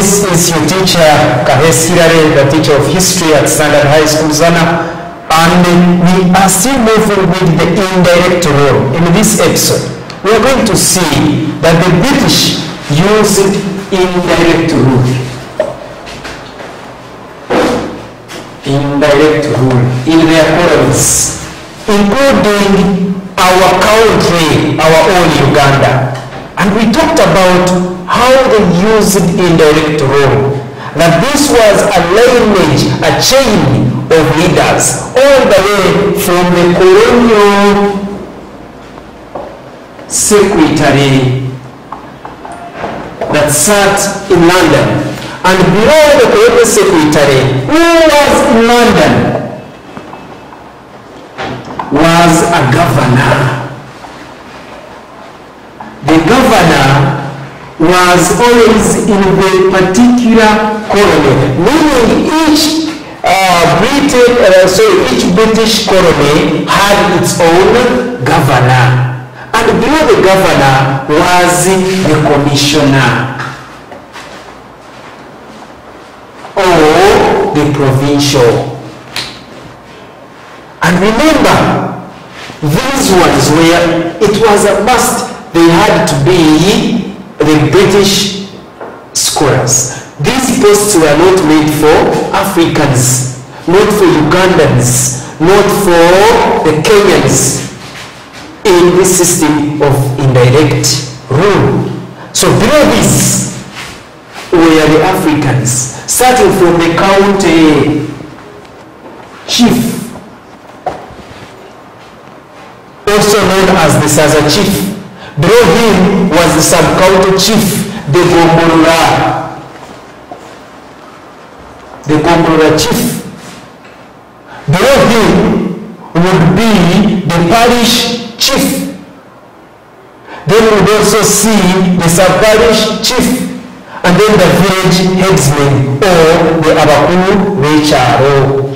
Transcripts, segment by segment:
This is your teacher, Kahes the teacher of history at Standard High School, Zzana. And we are still moving with the indirect role. In this episode, we are going to see that the British used indirect rule. Indirect rule in their colonies, including our country, our own Uganda. And we talked about how they used indirect rule. That this was a lineage, a chain of leaders, all the way from the colonial secretary that sat in London. And below the colonial secretary, who was in London, was a governor. The governor was always in the particular colony, meaning each uh, Britain, uh, sorry, each British colony had its own governor. And below the governor was the commissioner or the provincial. And remember, these ones where it was a must, they had to be the British scholars. These posts were not made for Africans, not for Ugandans, not for the Kenyans in this system of indirect rule. So below this were the Africans, starting from the county chief, also known as the Saza chief. Below him was the sub-county chief, the Gomborora. The Gomborora chief. Below him would be the parish chief. Then we would also see the sub-parish chief and then the village headsman or the Abakuru Recharo.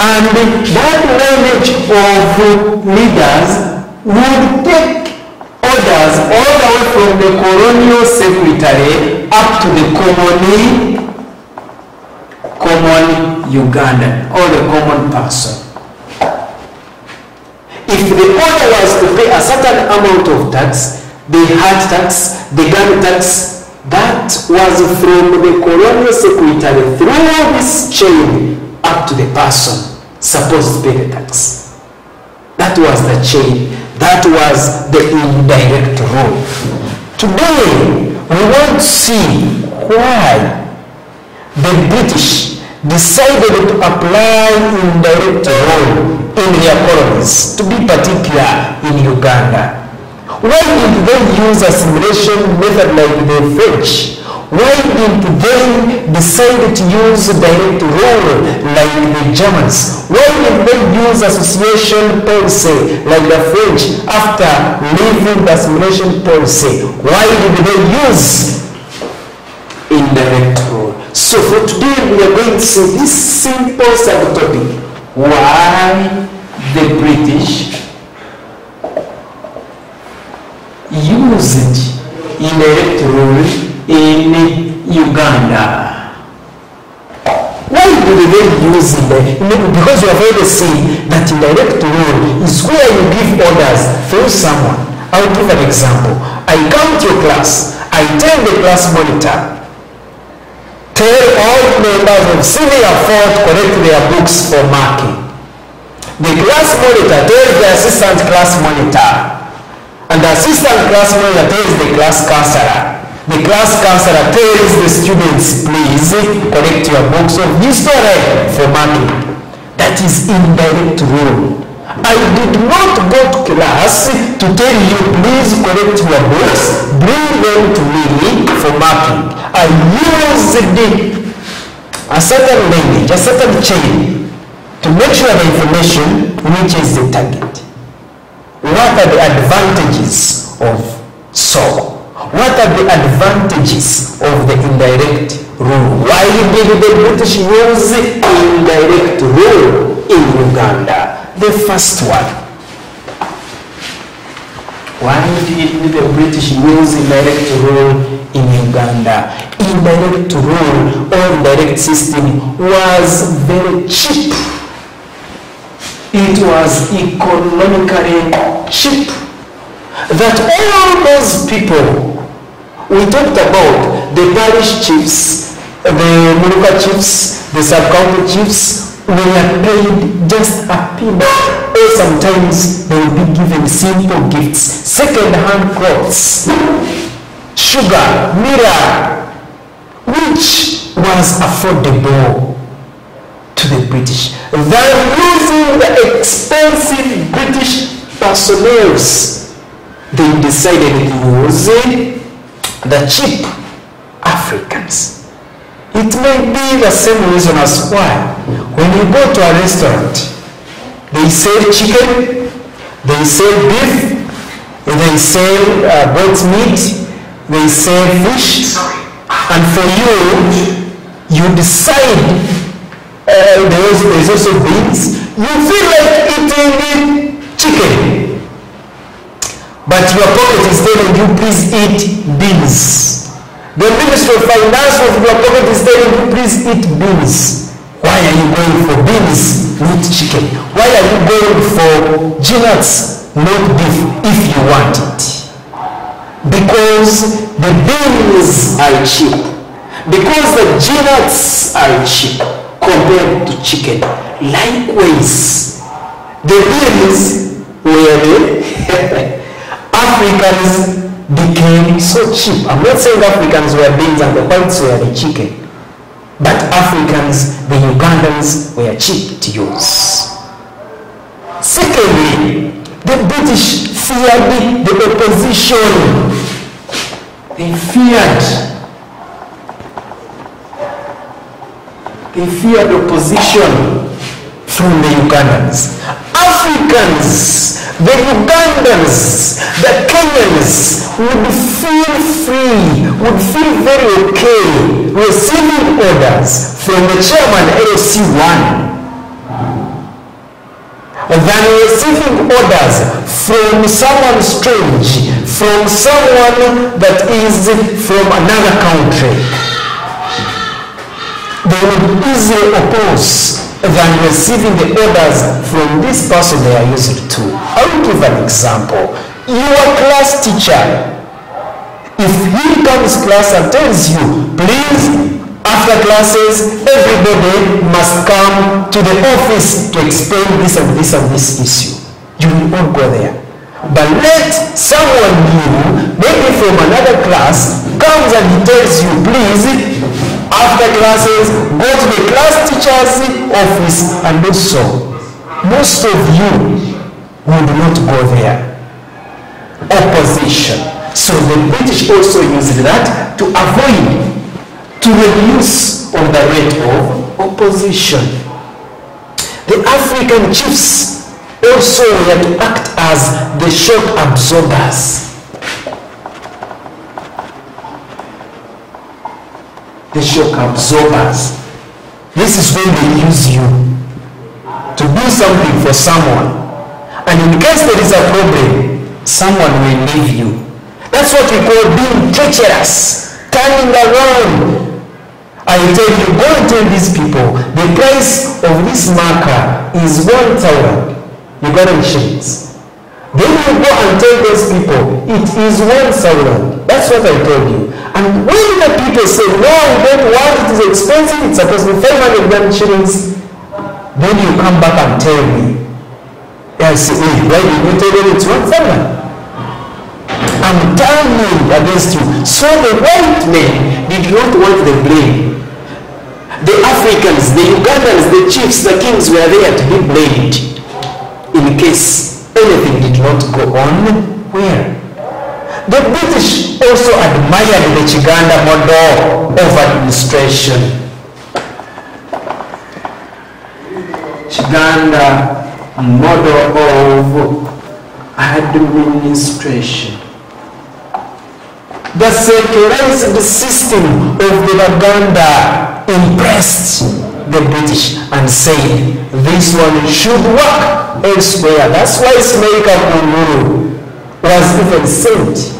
And that lineage of leaders would take orders all the way from the colonial secretary up to the common, common Ugandan or the common person. If the order was to pay a certain amount of tax, the hut tax, the gun tax, that was from the colonial secretary through this chain up to the person supposed to pay the tax. That was the chain. That was the indirect rule. Today, we want to see why the British decided to apply indirect rule in their colonies, to be particular in Uganda. Why did they use assimilation method like the French? Why did they decide to use direct rule like the Germans? Why did they use association policy like the French after leaving the assimilation policy? Why did they use indirect rule? So for today we are going to see this simple subtopic. Why the British used indirect rule in Uganda. Do they use it? Because you have already seen that indirect rule is where you give orders through someone. I'll give an example. I come to your class, I tell the class monitor, tell all members of senior four to correct their books for marking. The class monitor tells the assistant class monitor, and the assistant class monitor tells the class counselor. The class counselor tells the students, please collect your books of history for marking. That is indirect rule. I did not go to class to tell you, please collect your books, bring them to me for marking. I used a certain language, a certain chain, to make sure the information reaches the target. What are the advantages of so? What are the advantages of the indirect rule? Why did the British use indirect rule in Uganda? The first one. Why did the British use indirect rule in Uganda. Indirect rule or direct system was very cheap. It was economically cheap. That all those people we talked about the parish chiefs, the Muluka chiefs, the sub-county chiefs. Were paid just a peanut or oh, sometimes they will be given simple gifts, second-hand clothes, sugar, mirror, which was affordable to the British. Than using the expensive British personnel, they decided to use the cheap Africans. It may be the same reason as why when you go to a restaurant, they sell chicken, they sell beef, they sell uh, goat meat, they sell fish, and for you, you decide uh, there's, there's also beans, you feel like eating chicken. But your pocket is telling you, please eat beans. The Ministry of Finance of your pocket is telling you, please eat beans. Why are you going for beans, not chicken? Why are you going for peanuts, not beef, if you want it? Because the beans are cheap. Because the peanuts are cheap compared to chicken. Likewise, the beans were the Africans became so cheap. I'm not saying Africans were beans and the whites were the chicken. But Africans, the Ugandans, were cheap to use. Secondly, the British feared the opposition. They feared. They feared opposition from the Ugandans. Africans, the Ugandans, the Kenyans would feel free, would feel very okay receiving orders from the chairman LC1 than receiving orders from someone strange, from someone that is from another country. They would easily oppose than receiving the orders from this person they are used to. I will give an example. Your class teacher, if he comes class and tells you, please, after classes, everybody must come to the office to explain this and this and this issue. You will all go there. But let someone new, maybe from another class, comes and tells you, please, after classes, go to the class teacher's office and do so. Most of you would not go there. Opposition. So the British also used that to avoid, to reduce on the rate of opposition. The African chiefs also were to act as the shock absorbers. The shock absorbers. This is when they use you to do something for someone. And in case there is a problem, someone will leave you. That's what we call being treacherous, turning around. I tell you, go and tell these people, the price of this marker is 1,000 You got Ugandan shillings. Then you go and tell those people, it is 1,000. That's what I told you. And when the people say, no, don't want it, is expensive, it's supposed to be 500 Ugandan shillings, then you come back and tell me, yes, eh, why did you tell them it's 1,000? I'm turning against you. So the white men did not want the blame. The Africans, the Ugandans, the chiefs, the kings were there to be blamed in case anything did not go on well. The British also admired the Kiganda model of administration. Kiganda model of administration. The centralized system of the impressed the British and said this one should work elsewhere. That's why Semei Kakungulu was even sent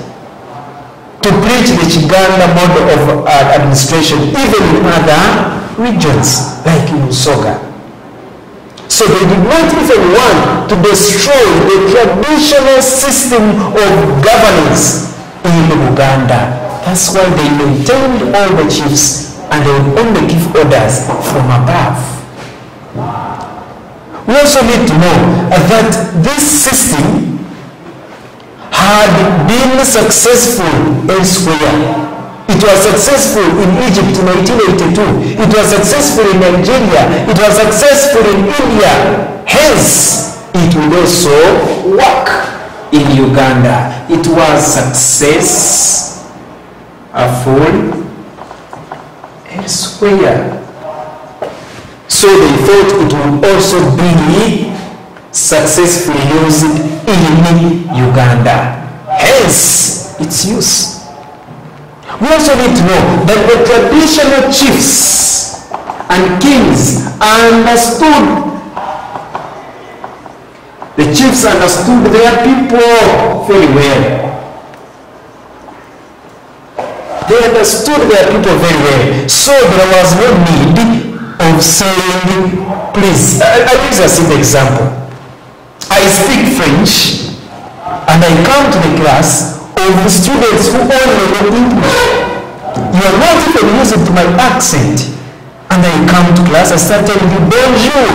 to preach the Kiganda model of uh, administration even in other regions like in Busoga. So they did not even want to destroy the traditional system of governance in Uganda. That's why they maintained all the chiefs and they would only give orders from above. We also need to know that this system had been successful elsewhere. It was successful in Egypt in 1982. It was successful in Nigeria. It was successful in India. Hence, it will also work in Uganda. It was success successful elsewhere. So they thought it would also be successfully used in Uganda. Hence, its use. We also need to know that the traditional chiefs and kings understood. The chiefs understood their people very well. They understood their people very well. So there was no need of saying, please, I, I use a simple example. I speak French and I come to the class of the students who only know English. You are not even using to my accent. And I come to class, I start telling you, bonjour,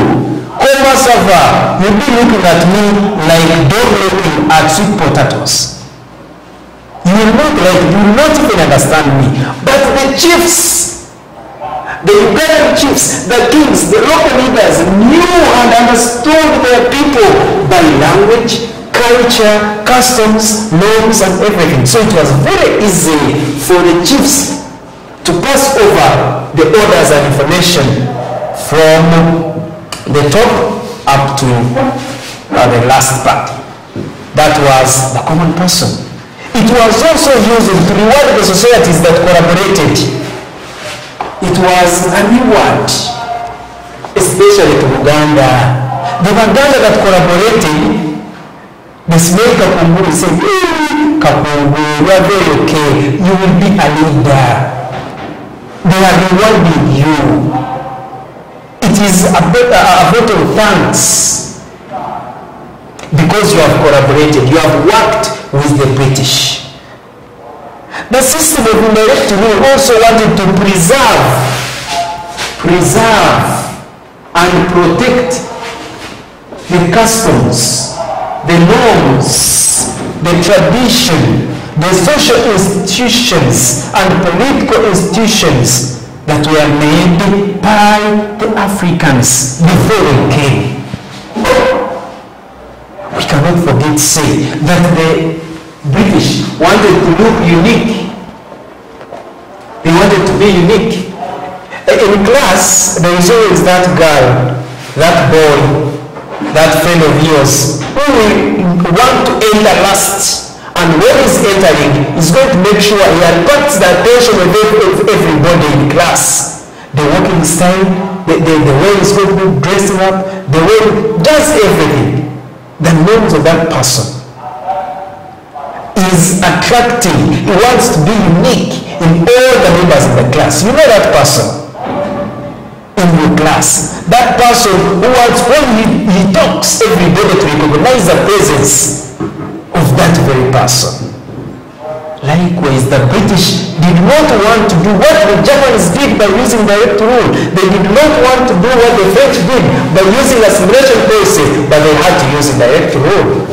comment ça va? You'll be looking at me like dog looking at sweet potatoes. You will not like, you will not even understand me. But the chiefs, the Ugandan chiefs, the kings, the local leaders knew and understood their people by language, culture, customs, norms, and everything. So it was very easy for the chiefs to pass over the orders and information from the top up to uh, the last part. That was the common person. It was also used to reward the societies that collaborated. It was a reward, especially to Uganda. The Baganda that collaborated the smell Kakunguru said, hey, Kakunguru, you are very okay. You will be a leader. They are rewarding you. It is a, a, a vote of thanks because you have collaborated. You have worked with the British. The system of rule also wanted to preserve, preserve and protect the customs, the norms, the tradition, the social institutions and political institutions that were made by the Africans before they came. We cannot forget say that the British wanted to look unique. They wanted to be unique. Eh, in class, there is always that girl, that boy, that friend of yours who will want to enter last and when he's entering he's going to make sure he attracts the attention of everybody in class the walking style the, the, the way he's going to be dressing up the way just everything the names of that person is attractive. he wants to be unique in all the members in the class you know that person in your class. That person who wants, when he, he talks, everybody to recognize the presence of that very person. Likewise, the British did not want to do what the Germans did by using direct rule. They did not want to do what the French did by using assimilation policy, but they had to use direct rule.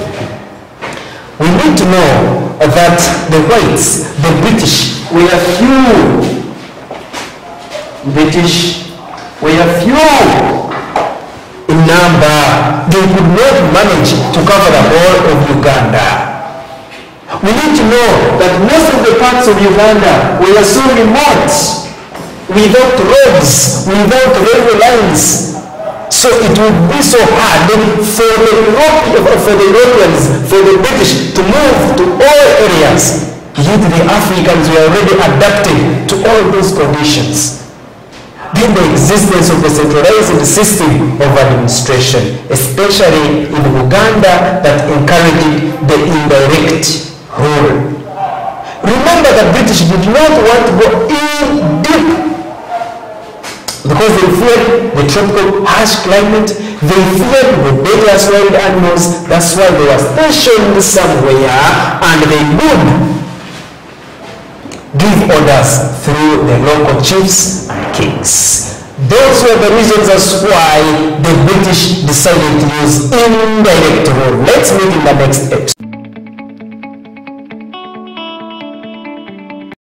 We need to know that the whites, the British, were few. British were few in number. They could not manage to cover the whole of Uganda. We need to know that most of the parts of Uganda were so remote, without roads, without railway lines. So it would be so hard for the, Europe- for the Europeans, for the British to move to all areas. Yet the Africans were already adapted to all those conditions. Then the existence of the centralized system of administration, especially in Uganda, that encouraged the indirect rule. Remember the British did not want to go in they feared the tropical harsh climate, they feared the dangerous wild animals. That's why they were stationed somewhere and they would give orders through the local chiefs and kings. Those were the reasons as why the British decided to use indirect rule. Let's meet in the next episode.